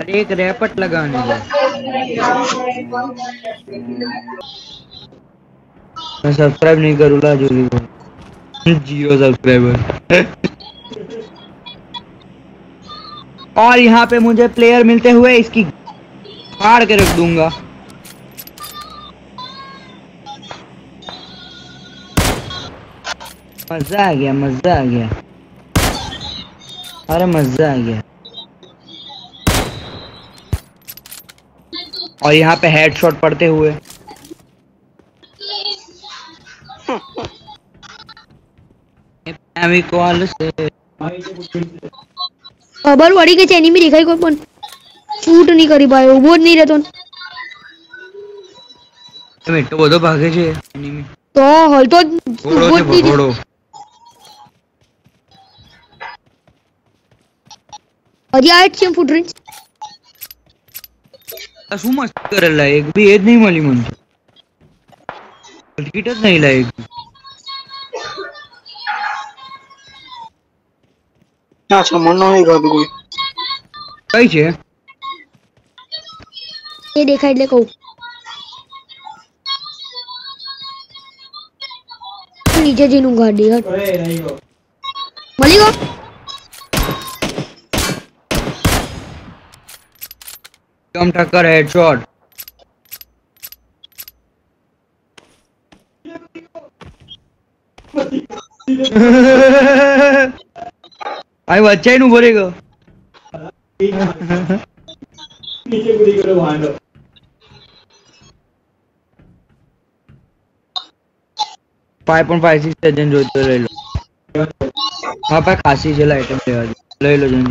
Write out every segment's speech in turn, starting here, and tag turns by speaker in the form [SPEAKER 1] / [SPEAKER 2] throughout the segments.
[SPEAKER 1] अरे एक रैपट लगाने दो मैं सब्सक्राइब नहीं करूँगा जो भी बोल जियो सब्सक्राइबर और यहाँ पे मुझे प्लेयर मिलते हुए इसकी फाड़ के रख दूँगा। मजा आ गया मजा आ गया अरे मजा आ गया और यहाँ पे हेडशॉट पड़ते हुए એવી કોલ છે
[SPEAKER 2] ખબર પડી કે છે એનિમી દેખાય કોઈ પણ શૂટ નહીં કરી પાયો ઉભો જ નહીં રહેતો
[SPEAKER 1] તમે એટલો બધો ભાગે છે enemy.
[SPEAKER 2] તો હલતો જ
[SPEAKER 1] ઘોડો
[SPEAKER 2] ઉભો
[SPEAKER 1] છે
[SPEAKER 2] જ નહીં
[SPEAKER 1] ઘોડો
[SPEAKER 2] હજી આઠ છે ફૂટ રેન્જ
[SPEAKER 1] આ શું મસ્ત કરેલા એક બી એ જ નહીં મળી મને ટિકિટ જ નહીં લાયક
[SPEAKER 3] ના છે મને નહીં ખાધું કોઈ
[SPEAKER 1] કઈ છે
[SPEAKER 2] એ દેખાય એટલે કહું નીચે જઈને ઉગાડી હટ મળી ગયો
[SPEAKER 1] एकदम टक्कर हेडशॉट आई बच्चा ही उभो रे ग नीचे गुडी करो भांडो फाइव पॉइंट फाइव सिक्स जोते रही लो हाँ पर खासी जला आइटम ले लो जन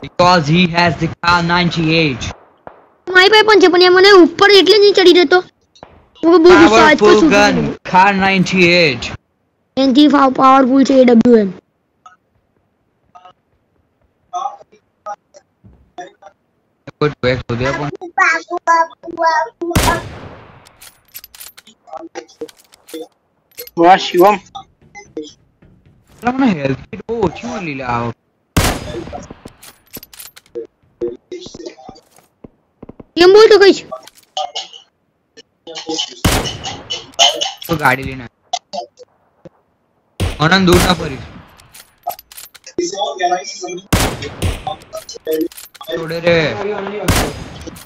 [SPEAKER 1] because he has the car 98
[SPEAKER 2] મારી પાસે પણ છે પણ એ મને ઉપર એટલે નહીં ચડી રહેતો હું બહુ ગુસ્સો આવે છે
[SPEAKER 1] powerful
[SPEAKER 2] શું
[SPEAKER 1] gun car 98
[SPEAKER 2] એનથી પાવરફુલ છે AWM
[SPEAKER 1] good back to there પણ
[SPEAKER 3] વાહ શિવમ
[SPEAKER 1] એટલે મને હેલ્થ કિટ બહુ ઓછી મળી લે एम बोल तो गाइस तो गाड़ी लेना है अनन
[SPEAKER 3] दूर
[SPEAKER 1] ना पड़ी
[SPEAKER 3] छोड़े
[SPEAKER 1] रे।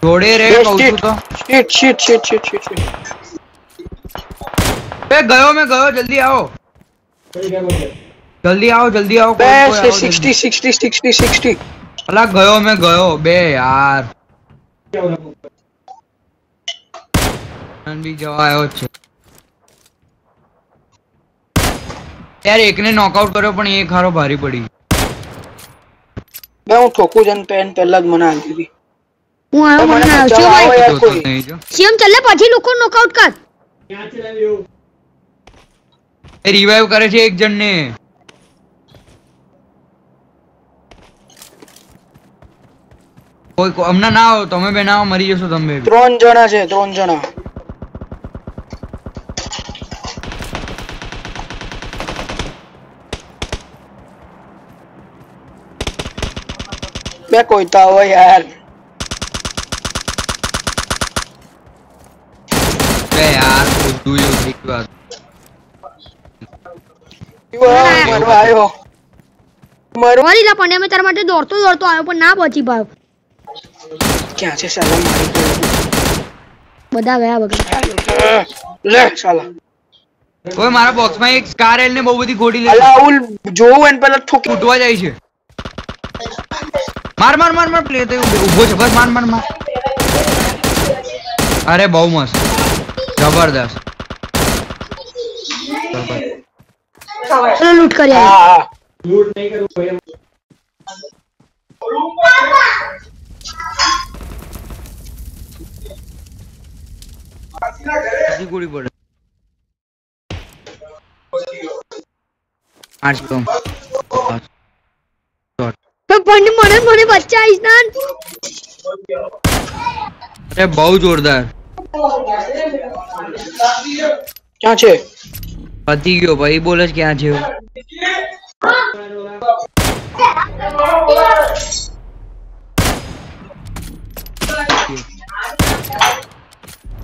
[SPEAKER 3] छोड़े रे कौतु तो। Shit shit
[SPEAKER 1] shit shit shit shit गयो मैं गयो जल्दी आओ। जल्दी
[SPEAKER 3] आओ
[SPEAKER 1] जल्दी आओ बे
[SPEAKER 3] 60
[SPEAKER 1] 60
[SPEAKER 3] 60 60 अलग
[SPEAKER 1] गयो मैं गयो। बे यार। યાર એકને નોકઆઉટ કર્યો પણ એ ખારો ભારી પડી
[SPEAKER 3] બે હું ઠોકું જન પેન પહેલા જ મને આલી
[SPEAKER 2] હું આયો મને
[SPEAKER 1] આવશે ભાઈ
[SPEAKER 2] સીએમ ચલે પછી લોકો નોકઆઉટ કર.
[SPEAKER 1] ક્યાં ચલાવ્યો એ રિવાઇવ કરે છે એક જણને. કોઈ કોઈ- હમણાં ના આવો તમે બે ના આવો મરી જશો તમે બે
[SPEAKER 3] ત્રણ જણા છે ત્રણ જણા બે કોઈ તો આવો યાર
[SPEAKER 1] બે યાર બધું એવું થઈ ગયું આ.
[SPEAKER 3] વાહ, મરવા આવ્યો મરવા
[SPEAKER 2] સોરી લા પણ મેં તારા માટે દોડતો દોડતો આવ્યો પણ ના પહોંચી પાયો
[SPEAKER 3] ક્યાં છે સાલા મારી
[SPEAKER 2] બધા ગયા બગડ
[SPEAKER 3] લે સાલા
[SPEAKER 1] ઓય મારા બોક્સમાં એક સ્કાર એલ ને બહુ બધી ગોળી લે
[SPEAKER 3] અલા આવું જોવું એને પેલા ઠોકી
[SPEAKER 1] ફૂટવા જાય છે માર માર માર માર પ્લે તો ઉભો છે બસ માર માર માર અરે બહુ મસ્ત જબરદસ્ત
[SPEAKER 2] ચલો લૂંટ કરી
[SPEAKER 3] હા
[SPEAKER 2] આવ્યો.
[SPEAKER 3] હા
[SPEAKER 1] બીજી ગોળી પડે આઠ તો
[SPEAKER 2] તો પણ મને મને બચ્ચા આવીશ ના
[SPEAKER 1] અરે બહુ જોરદાર
[SPEAKER 3] ક્યાં છે
[SPEAKER 1] પતી ગયો ભાઈ બોલે છે ક્યાં છે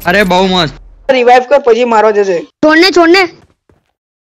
[SPEAKER 1] અરે બહુ મસ્ત
[SPEAKER 3] રિવાઇવ કર પછી મારવા જશે
[SPEAKER 2] છોડને છોડને